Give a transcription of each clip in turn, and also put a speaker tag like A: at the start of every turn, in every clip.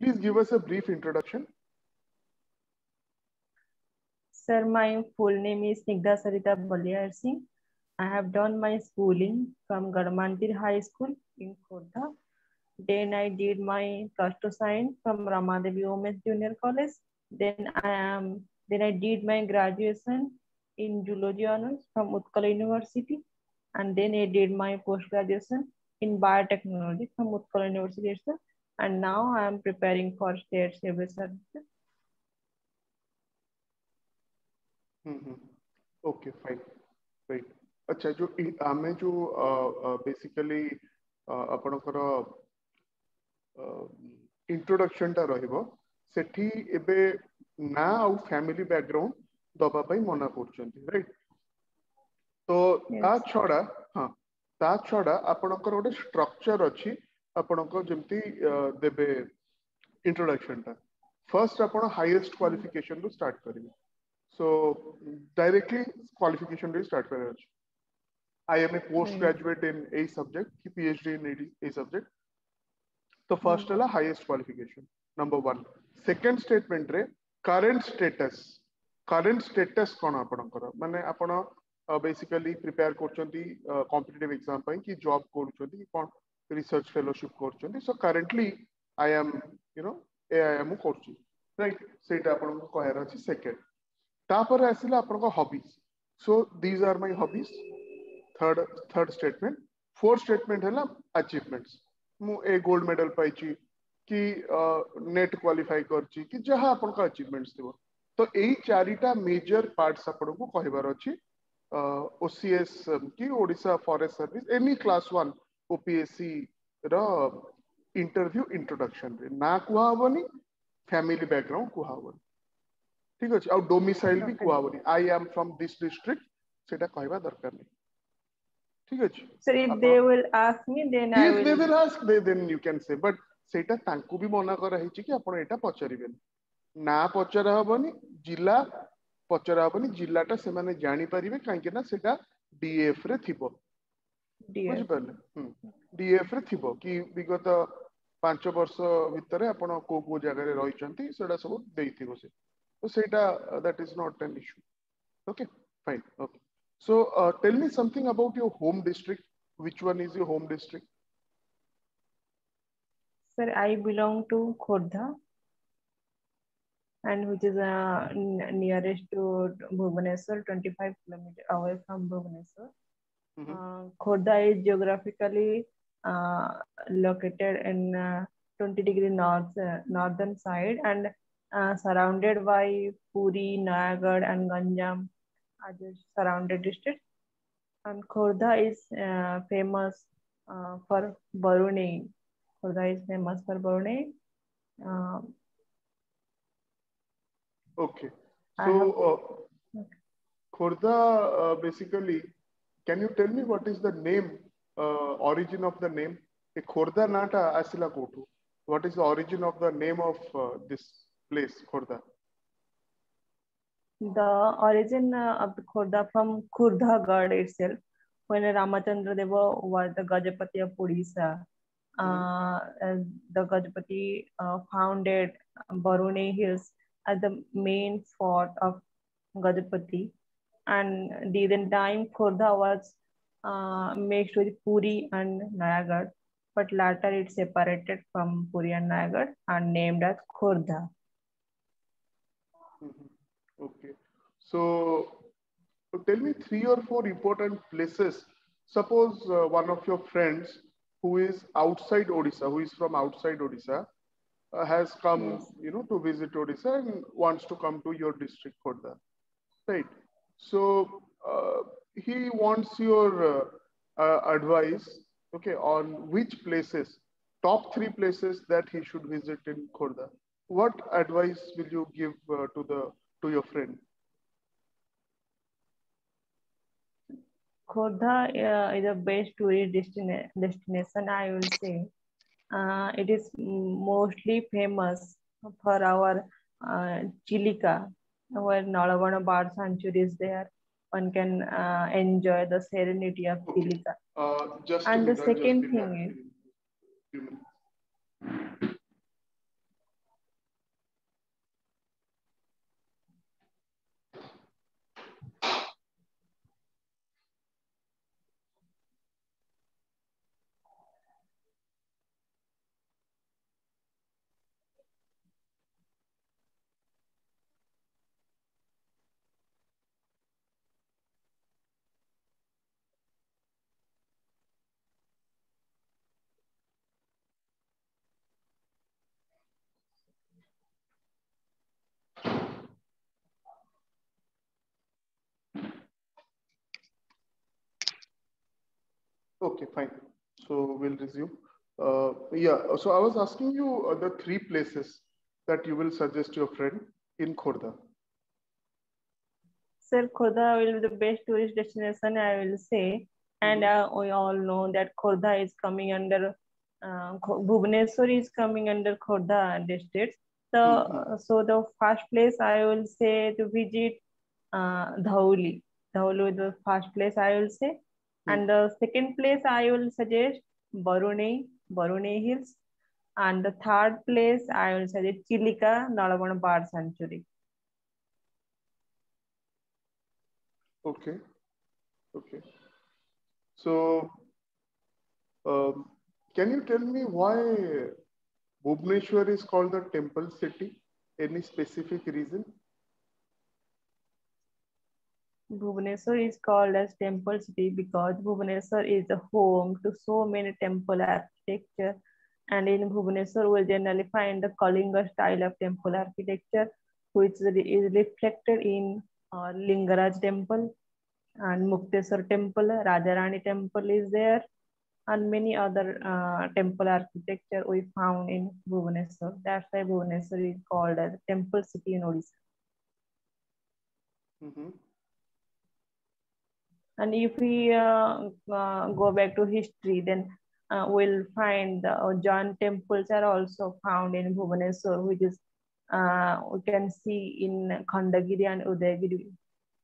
A: Please give us a brief introduction.
B: Sir, my full name is Snigdha Sarita Baliar Singh. I have done my schooling from Garmantir High School in Khordha. Then I did my plus two science from Ramadevi Women's Junior College. Then I am then I did my graduation in zoology honors from Utkal University. And then I did my post graduation in biotechnology from Utkal University itself. And now I am preparing for state civil services.
A: Hmm okay fine right अच्छा जो आमे जो basically ଆପଣଙ୍କର introduction टा रहइबो सेठी एबे ना ଆଉ family background दबा ପାଇଁ ମନା କରୁଛନ୍ତି ରାଇଟ ତ ତା ଛଡା ହଁ ତା ଛଡା ଆପଣଙ୍କର ଗୋଟେ ଷ୍ଟ୍ରକ୍ଚର ଅଛି ଆପଣଙ୍କ ଯେମିତି ଦେବେ इंट्रोडक्शन ଟା ଫର୍ଷ୍ଟ ଆପଣ ହାଇଏଷ୍ଟ କ୍ୱାଲିଫିକେସନ ରୁ ଷ୍ଟାର୍ଟ କରିବେ So directly qualification day start kare achi. I am a postgraduate in a subject, PhD in a subject. The first mm. highest qualification. Number one. Second statement re current status. Current status कौन आपणकर माने आपण basically prepare करछंती competitive exam पई कि job करछंती cone research fellowship करछंती so currently I am you know AIM करछु right सेटा आपण को कहर अछि सेकंड तापर आसिला आपनको hobbies so these are my hobbies third third statement fourth statement है अचीवमेंट्स मु ए गोल्ड मेडल पाइची कि नेट क्वालिफाई करची कि जहां आपनको अचीवमेंट्स थिबो तो एई चारिटा मेजर पार्ट्स आपनको कहबार अछि ओसीएस कि Odisha forest service any class 1 OPSC interview introduction ना कुहावनी फैमिली बैकग्राउंड
B: कुहावनी। ठीक अच्छे डोमिसाइल भी कुहावनी। I
A: am from this district सेटा कहबा दरकार नहीं। ठीक अच्छे सर ना पचर हबनी जिला पचर हबनी जिलाटा से जानी परिबे काहे डीएफ रे थिबो। ବୁଝିପାରିଲେ ଡିଏଫ ରେ ଥିବ କି ବିଗତ ପାଞ୍ଚ ବର୍ଷ ଭିତରେ ଆପଣ କୋଉ କୋଉ ଜାଗାରେ ରହିଛନ୍ତି ସେଟା ସବୁ ଦେଇଥିବ ସେ So Seta, uh, that is not an issue. Okay, fine. Okay. So uh, tell me something about your home district. Which one is your home district?
B: Sir, I belong to Khordha and which is uh, nearest to Bhubaneswar, 25 kilometers away from Bhubaneswar. Mm -hmm. uh, is geographically uh, located in uh, 20 degree north uh, northern side and uh, surrounded by Puri, Nayagarh, and Ganjam are just surrounded districts. And Khordha is uh, famous uh, for Barunei. Khordha is famous for Barunei. Um,
A: okay. So, uh, okay. Khordha, uh, basically, can you tell me what is the name, uh, origin of the name? Khordha Nata Asila Kotu. What is the origin of the name of uh, this place, Khordha?
B: The origin uh, of the Khordha from Khurdha itself, when Ramachandra Deva was the Gajapati of Odisha, uh, the Gajapati uh, founded Barunei Hills as the main fort of Gajapati. And the time Khordha was uh, mixed with Puri and Nayagarh, but later it separated from Puri and Nayagarh and named as Khordha.
A: Mm-hmm. Okay. So, so, tell me three or four important places. Suppose uh, one of your friends who is outside Odisha, who is from outside Odisha, uh, has come, yes. you know, to visit Odisha and wants to come to your district Khordha, right? So uh, he wants your uh, uh, advice, okay, on which places, top three places that he should visit in Khordha what advice will you give to the to your friend?
B: Khordha uh, is a best tourist destina destination, I will say. Uh, it is mostly famous for our uh, Chilika, where Nalabana Bird Sanctuary is there. One can uh, enjoy the serenity of okay. Chilika.
A: Uh,
B: and the second thing is,
A: Okay, fine. So we'll resume. Uh, yeah, so I was asking you uh, the three places that you will suggest to your friend in Khordha.
B: Sir, Khordha will be the best tourist destination, I will say. And mm-hmm. uh, we all know that Khordha is coming under, uh, Bhubaneswar is coming under Khordha district. So, mm-hmm. so the first place I will say to visit uh, Dhauli. Dhauli is the first place I will say. And the second place I will suggest Barunei, Barunei Hills. And the third place I will suggest Chilika, Nalabana Bird Sanctuary.
A: Okay. Okay. So, um, can you tell me why Bhubaneswar is called the temple city? Any specific reason?
B: Bhubaneswar is called as temple city because Bhubaneswar is the home to so many temple architecture. And in Bhubaneswar, we generally find the Kalinga style of temple architecture, which is reflected in uh, Lingaraj temple and Mukteswar temple, Rajarani temple is there, and many other uh, temple architecture we found in Bhubaneswar. That's why Bhubaneswar is called as temple city in Odisha. Mm -hmm. And if we uh, uh, go back to history, then uh, we'll find the Jain temples are also found in Bhubaneswar, which is we can see in Khandagiri and Udayagiri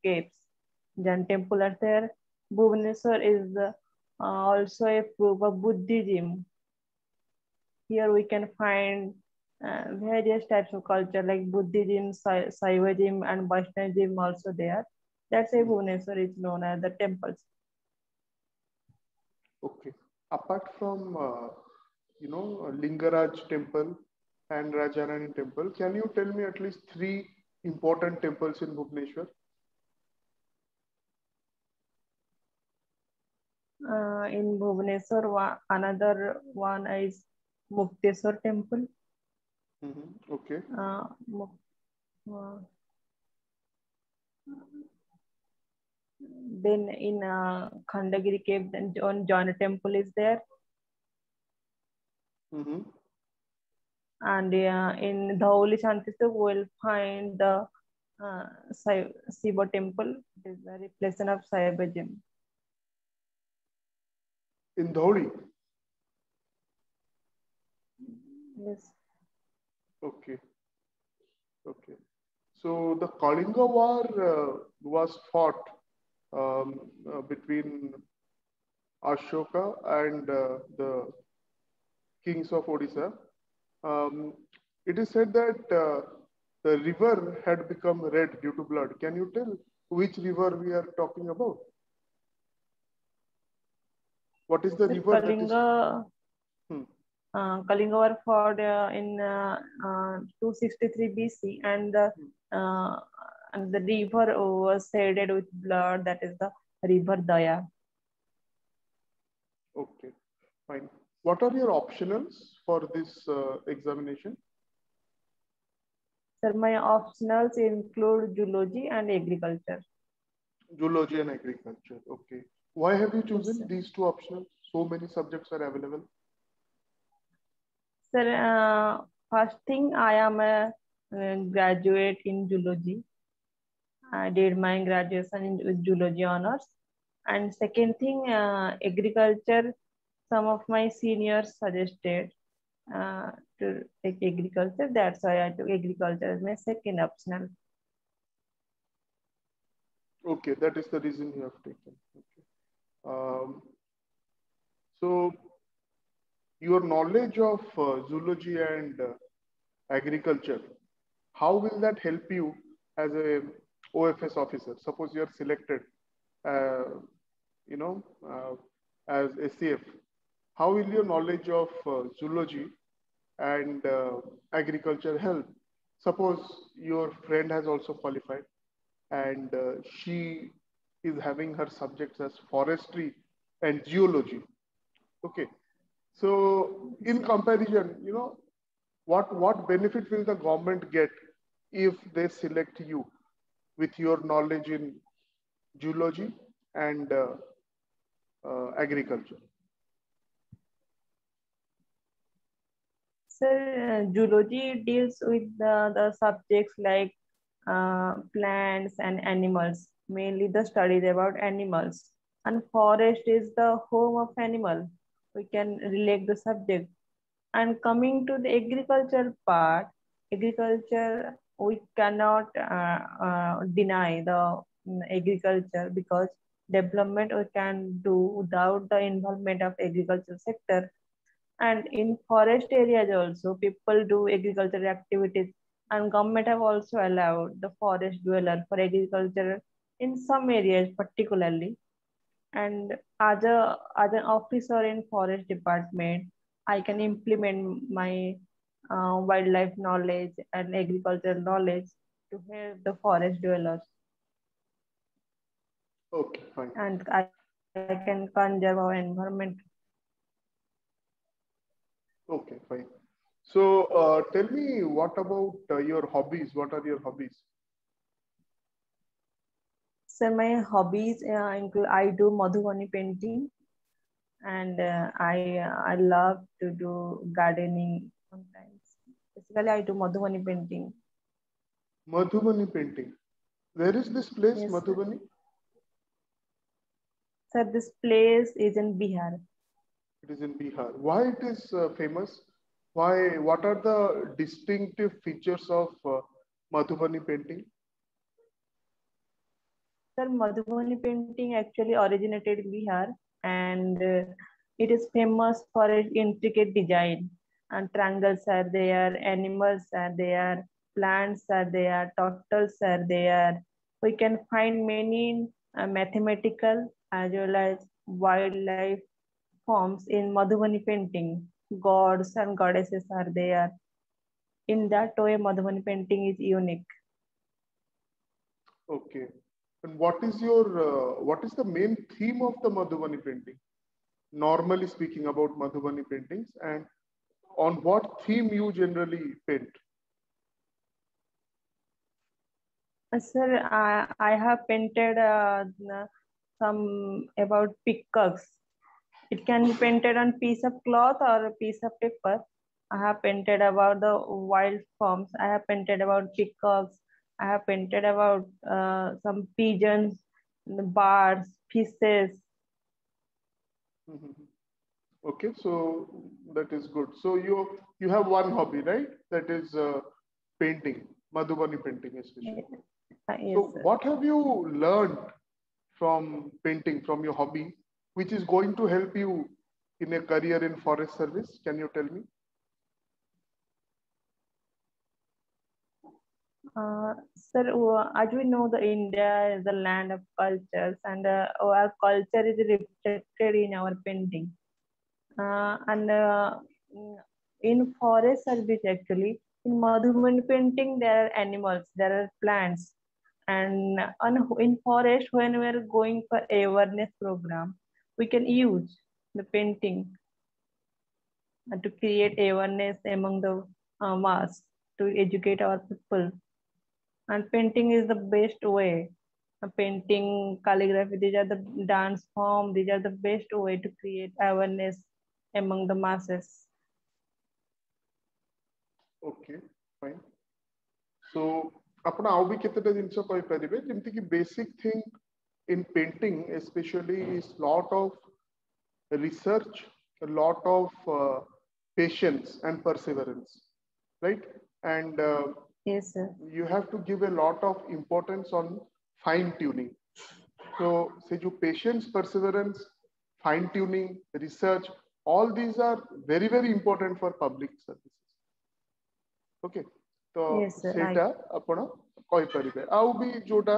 B: caves. Jain temple are there. Bhubaneswar is uh, also a proof of Buddhism. Here we can find uh, various types of culture like Buddhism, Saivism, and Vaishnavism also there. That's why Bhubaneswar is known as the temples.
A: Okay. Apart from, uh, you know, Lingaraj temple and Rajarani temple, can you tell me at least three important temples in Bhubaneswar?
B: Uh, in Bhubaneswar, another one is Mukteswar temple.
A: Mm -hmm. Okay. Uh, uh,
B: then in uh, Khandagiri cave, then John, John temple is there.
A: Mm-hmm.
B: And uh, in Dhauli Shanti Stupa, we'll find the uh, Shiva temple, it is the reflection of Saivism.
A: In Dhauli?
B: Yes.
A: Okay. Okay. So the Kalinga War uh, was fought um, uh, between Ashoka and uh, the kings of Odisha. Um, it is said that uh, the river had become red due to blood. Can you tell which river we are talking about? What is the, the river?
B: Kalinga, hmm. uh, Kalinga were fought uh, in uh, 263 BC and hmm and the river was shaded with blood. That is the river Daya.
A: Okay, fine. What are your optionals for this uh, examination?
B: Sir, my optionals include zoology and agriculture.
A: Zoology and agriculture. Okay. Why have you chosen yes, these two options? So many subjects are available.
B: Sir, uh, first thing, I am a, a graduate in zoology. I did my graduation with zoology honors. And second thing, uh, agriculture, some of my seniors suggested uh, to take agriculture. That's why I took agriculture as my second optional.
A: Okay, that is the reason you have taken. Okay. Um, so, your knowledge of uh, zoology and uh, agriculture, how will that help you as a OFS officer. Suppose you are selected, uh, you know, uh, as ACF. How will your knowledge of uh, zoology and uh, agriculture help? Suppose your friend has also qualified and uh, she is having her subjects as forestry and geology. Okay. So in comparison, you know, what, what benefit will the government get if they select you with your knowledge in zoology and uh, uh, agriculture?
B: Sir, uh, zoology deals with the, the subjects like uh, plants and animals, mainly the studies about animals. And forest is the home of animal. We can relate the subject. And coming to the agriculture part, agriculture, we cannot uh, uh, deny the mm, agriculture because development we can do without the involvement of agriculture sector. And in forest areas also, people do agricultural activities and government have also allowed the forest dweller for agriculture in some areas particularly. And as, a, as an officer in forest department, I can implement my uh, wildlife knowledge and agricultural knowledge to help the forest dwellers.
A: Okay, fine.
B: And I, I can conserve our environment.
A: Okay, fine. So uh, tell me what about uh, your hobbies? What are your hobbies?
B: So my hobbies uh, include I do Madhubani painting and uh, I I love to do gardening. Basically, I do Madhubani painting.
A: Madhubani painting. Where is this place,
B: Yes,
A: Madhubani?
B: Sir, this place is in Bihar.
A: It is in Bihar. Why it is uh, famous? Why? What are the distinctive features of uh, Madhubani painting?
B: Sir, Madhubani painting actually originated in Bihar and uh, it is famous for its intricate design. And triangles are there, animals are there, plants are there, turtles are there. We can find many uh, mathematical as well as wildlife forms in Madhubani painting. Gods and goddesses are there. In that way, Madhubani painting is unique.
A: Okay. And what is your uh, what is the main theme of the Madhubani painting? Normally speaking about Madhubani paintings, and on what theme you generally paint?
B: Uh, Sir, I, I have painted uh, some about peacocks. It can be painted on piece of cloth or a piece of paper. I have painted about the wild forms. I have painted about peacocks. I have painted about uh, some pigeons, birds, fishes.
A: Mhm. Okay, so that is good. So you you have one hobby, right? That is uh, painting, Madhubani painting especially.
B: Uh, yes,
A: So what have you learned from painting, from your hobby, which is going to help you in a career in forest service? Can you tell me?
B: Uh, sir, as we know, the India is the land of cultures, and uh, our culture is reflected in our painting. Uh, and uh, mm, in forest service, actually, in Madhuban painting, there are animals, there are plants, and on, in forest, when we are going for awareness program, we can use the painting uh, to create awareness among the uh, mass to educate our people. And painting is the best way. Uh, painting calligraphy these are the dance form these are the best way to create awareness among the masses
A: okay fine show ଆପଣ ଆଉ ବି କେତେଟା ଜିନିଷ କହିପାରିବେ ଯେମିତି କି basic thing in painting especially is lot of research lot of patience and perseverance right and uh,
B: yes sir
A: you have to give a lot of importance on fine tuning so say you patience perseverance fine tuning research all these are very very important for public services okay ତ
B: Yes, sir,
A: ସେଇଟା ଆପଣ କହିପାରିବେ ଆଉ ବି ଯୋଉଟା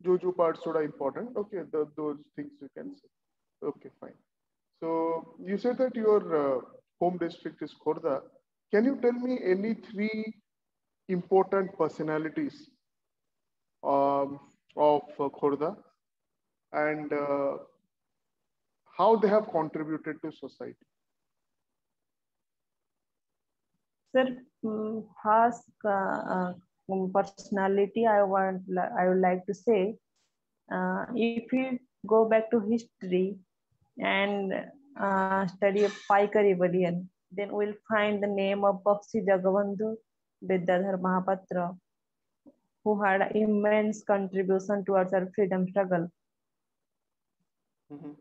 A: ଯୋଉ ଯୋଉ parts ଗୁଡା important okay the, those things you can say okay fine so you said that your uh, home district is Khorda can you tell me any three important personalities um, of uh, Khorda and uh, how they have contributed to society
B: sir mm, first uh, uh, um, personality i want i would like to say uh, if you go back to history and uh, study of Paika rebellion. Then we'll find the name of Bakshi Jagabandhu Vidyadhar Mahapatra, who had immense contribution towards our freedom struggle. Mm -hmm.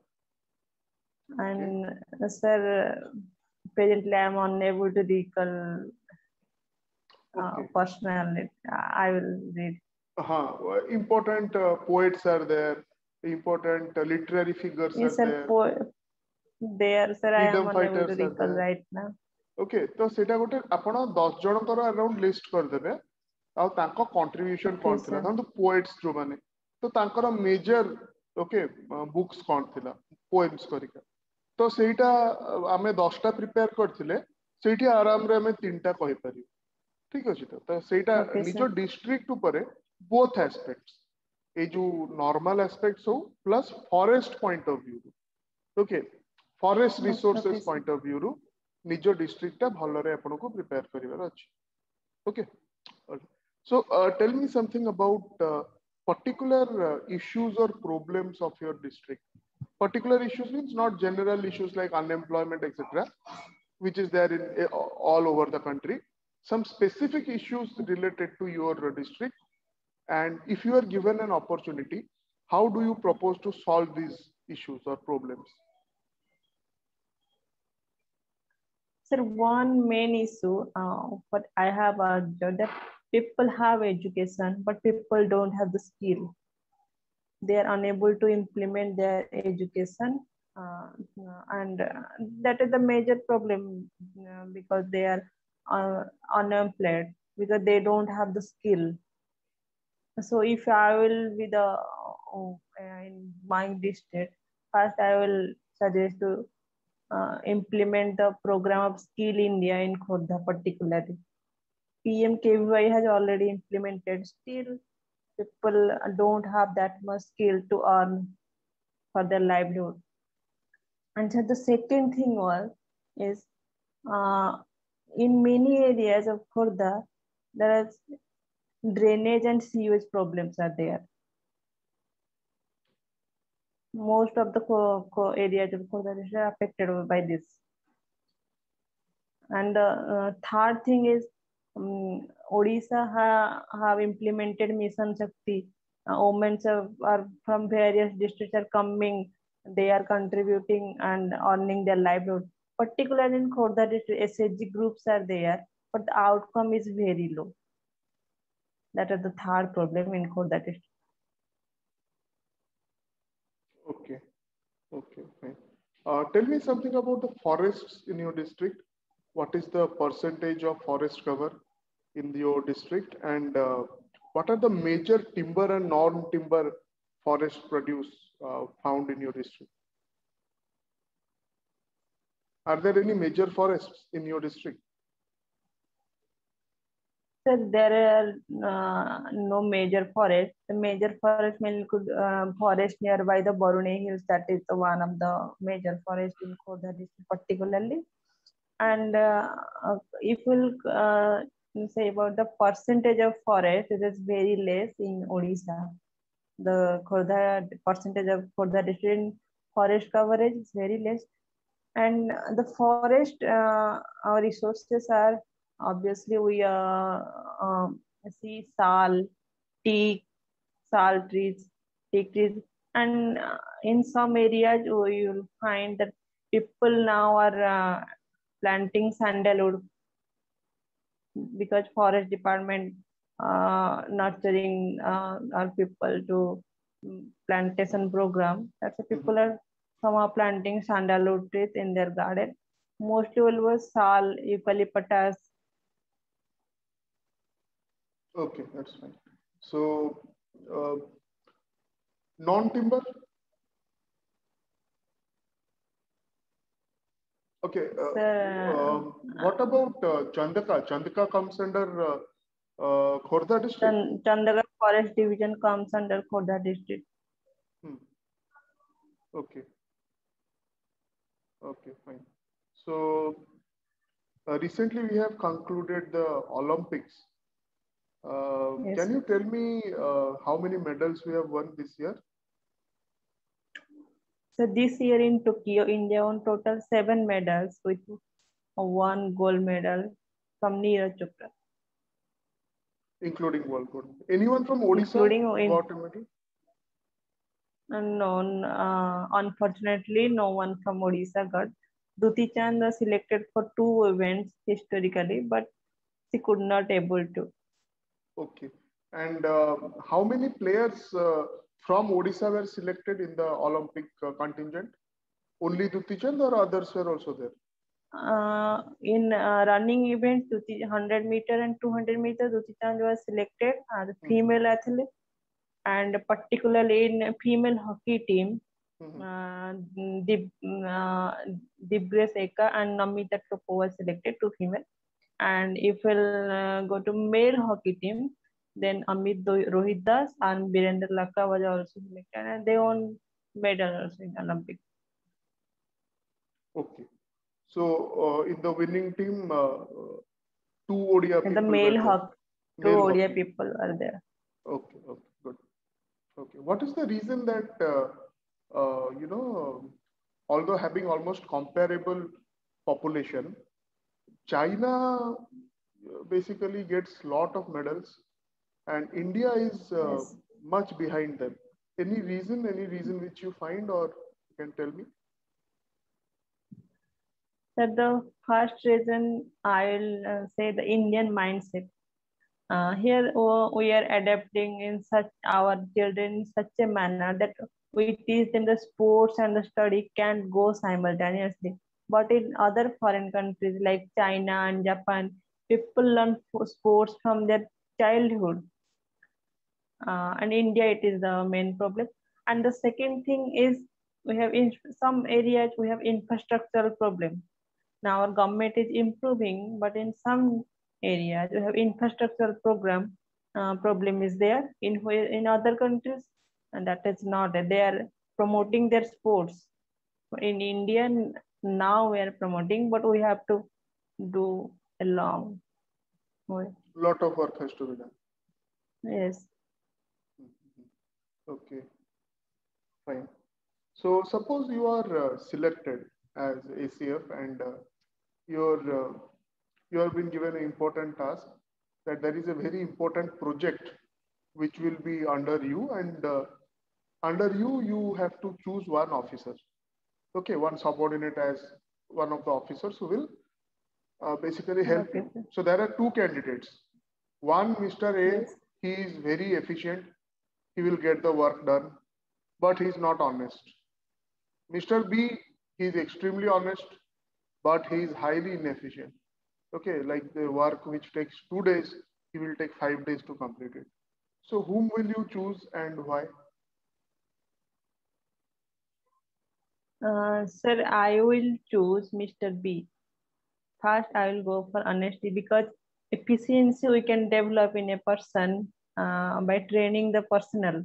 B: And okay. uh, sir, presently I'm unable to recall uh, okay. personally. I will read.
A: Uh -huh. Important uh, poets are there. Important uh, literary figures yes, are sir, there. Po
B: there, sir. I am unable to recall right now.
A: Okay ତ ସେଇଟା ଗୋଟେ ଆପଣ ଦଶ ଜଣଙ୍କର around list କରିଦେବେ ଆଉ ତାଙ୍କ contribution କଣ ଥିଲା ଧରନ୍ତୁ ପୋଏଟ୍ସ ଯୋଉମାନେ ତ ତାଙ୍କର ମେଜର ଓକେ ବୁକ୍ସ କଣ ଥିଲା ପୋଏମ୍ସ କରିକା ତ ସେଇଟା ଆମେ ଦଶଟା ପ୍ରିପେୟାର କରିଥିଲେ ସେଇଠି ଆରାମରେ ଆମେ ତିନିଟା କହିପାରିବୁ ଠିକ ଅଛି ତ ତ ସେଇଟା ନିଜ ଡିଷ୍ଟ୍ରିକ୍ଟ ଉପରେ ବୋଥ ଆସ୍ପେକ୍ଟ ଏଇ ଯୋଉ ନର୍ମାଲ ଆସ୍ପେକ୍ଟ ହଉ plus forest point of ଭ୍ୟୁରୁ okay forest resources point of ଭ୍ୟୁରୁ ନିଜ ଡିଷ୍ଟ୍ରିକ୍ଟଟା ଭଲରେ ଆପଣଙ୍କୁ ପ୍ରିପେୟାର କରିବାର ଅଛି okay so uh, tell me something about uh, particular uh, issues or problems of your district particular issues means not general issues like unemployment etc which is there in all over the country. Some specific issues related to your district. And if you are given an opportunity how do you propose to solve these issues or problems?
B: Sir, one main issue uh, what I have observed that people have education, but people don't have the skill. They are unable to implement their education, uh, and uh, that is the major problem uh, because they are uh, unemployed because they don't have the skill. So if I will be the uh, in my district, first I will suggest to uh, implement the program of Skill India in Khordha particularly. PMKVY has already implemented. Still, people don't have that much skill to earn for their livelihood. And so the second thing was is uh, in many areas of Khordha, there is drainage and sewage problems are there most of the co co areas of Kodarish are affected by this. And the uh, third thing is Odisha ha, have implemented Mission Shakti. Uh, women are from various districts are coming. They are contributing and earning their livelihood. Particularly in Khordha district, SHG groups are there, but the outcome is very low. That is the third problem in Khordha district.
A: Okay. Okay, fine. Uh, tell me something about the forests in your district. What is the percentage of forest cover in your district? And uh, what are the major timber and non-timber forest produce uh, found in your district? Are there any major forests in your district?
B: Sir, there are uh, no major forests. The major forest mainly uh, forest nearby the Barunei Hills. That is the one of the major forests in Khordha district particularly. And uh, if we'll uh, say about the percentage of forest, it is very less in Odisha. The Khordha percentage of Khordha district forest coverage is very less. And the forest, uh, our resources are obviously we um, see sal, teak, sal trees, teak trees, and in some areas you'll find that people now are planting sandalwood because forest department uh, nurturing uh, our people to plantation program. That's why people are some are planting sandalwood trees in their garden. Mostly always sal, eucalyptus,
A: Okay, that's fine. So, uh, non-timber? Okay. Uh, uh, what about uh, Chandaka? Chandaka comes under uh, uh, Khordha district?
B: Chandaka Forest Division comes under Khordha district. Hmm.
A: Okay. Okay, fine. So, uh, recently we have concluded the Olympics uh, yes. Can you tell me uh, how many medals we have won this year?
B: So this year in Tokyo, India won total seven medals with one gold medal from Neeraj Chopra.
A: Including world gold. Anyone from Odisha
B: Including in,
A: got a medal?
B: No, uh, unfortunately, no one from Odisha got. Duti Chand was selected for two events historically, but she could not able to.
A: Okay. And uh, how many players uh, from Odisha were selected in the Olympic uh, contingent? Only Duti Chand or others were also there?
B: Uh, in uh, running events, 100 meter and 200 meter, Duti Chand was selected as a female mm -hmm. athlete. And particularly in female hockey team, mm -hmm. uh, Dib, uh, Ekka and Namita Toppo were selected, two female. And if we'll uh, go to male hockey team, then Amit Rohidas and Birender Laka was also selected and they won medals in Olympic.
A: Okay. So uh, in the winning team, uh, two Odia
B: people. The male hockey, two Odia people are there.
A: Okay, okay, good. Okay. What is the reason that, uh, uh you know, although having almost comparable population, China basically gets lot of medals and India is uh, yes. much behind them. Any reason, any reason which you find or you can tell me?
B: That the first reason I'll uh, say the Indian mindset. Uh, here we are adapting in such our children in such a manner that we teach them the sports and the study can go simultaneously. But in other foreign countries like China and Japan, people learn sports from their childhood uh, and India it is the main problem. And the second thing is we have in some areas we have infrastructural problem. Now our government is improving, but in some areas we have infrastructural program uh, problem is there. In in other countries, and that is not. They are promoting their sports. In India now we are promoting, but we have to do a long way.
A: Lot of work has to be done.
B: Yes.
A: Okay, fine. So suppose you are uh, selected as ACF and uh, you're, uh, you have been given an important task that there is a very important project which will be under you and uh, under you, you have to choose one officer. Okay, one subordinate as one of the officers who will uh, basically help okay. you. So there are two candidates. One, Mr. A, yes. he is very efficient he will get the work done, but he's not honest. Mr. B, he's extremely honest, but he is highly inefficient. Okay, like the work which takes two days, he will take five days to complete it. So whom will you choose and why?
B: Uh, sir, I will choose Mr. B. First, I will go for honesty because efficiency we can develop in a person uh, by training the personnel,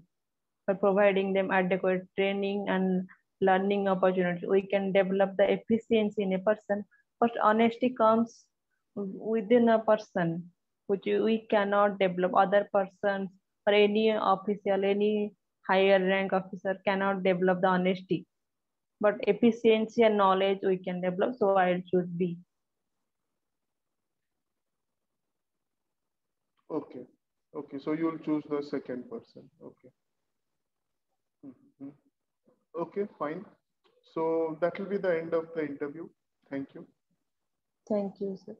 B: by providing them adequate training and learning opportunities. We can develop the efficiency in a person. But honesty comes within a person, which we cannot develop. Other persons or any official, any higher rank officer cannot develop the honesty. But efficiency and knowledge we can develop. So I'll choose B.
A: Okay. Okay, so you will choose the second person. Okay. Mm -hmm. Okay, fine. So that will be the end of the interview. Thank you.
B: Thank you, sir.